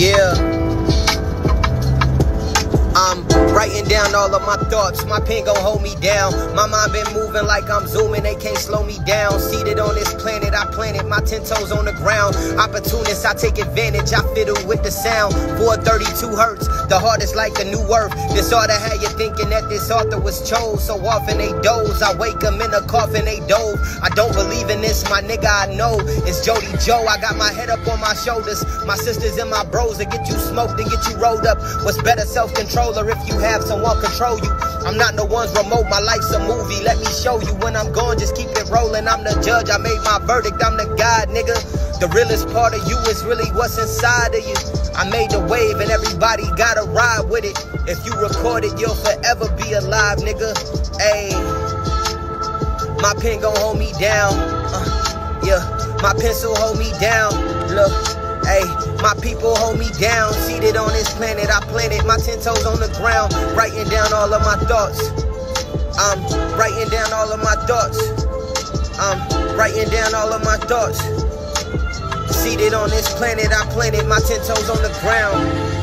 Yeah. I'm writing down all of my thoughts. My pen gon' hold me down. My mind been moving like I'm zooming. They can't slow me down. Seated on this planet, I planted my ten toes on the ground. Opportunist, I take advantage. I fiddle with the sound. 432 hertz. The heart is like a new earth. Disorder had you thinking that this author was chose. So often they doze. I wake them in a coffin, they dove. I don't believe in this, my nigga. I know it's Jody Joe. I got my head up on my shoulders. My sisters and my bros to get you smoked and get you rolled up. What's better, self control? controller if you have someone control you. I'm not no one's remote, my life's a movie. Let me show you when I'm gone, just keep it rolling. I'm the judge, I made my verdict, I'm the God, nigga. The realest part of you is really what's inside of you. I made the wave and everybody gotta ride with it. If you record it, you'll forever be alive, nigga. Ayy. My pen gon' hold me down. Uh, yeah, my pencil hold me down. Look, Hey, my people hold me down. Seated on this planet, I planted my ten toes on the ground. Writing down all of my thoughts. I'm writing down all of my thoughts. I'm writing down all of my thoughts. Seated on this planet, I planted my ten toes on the ground.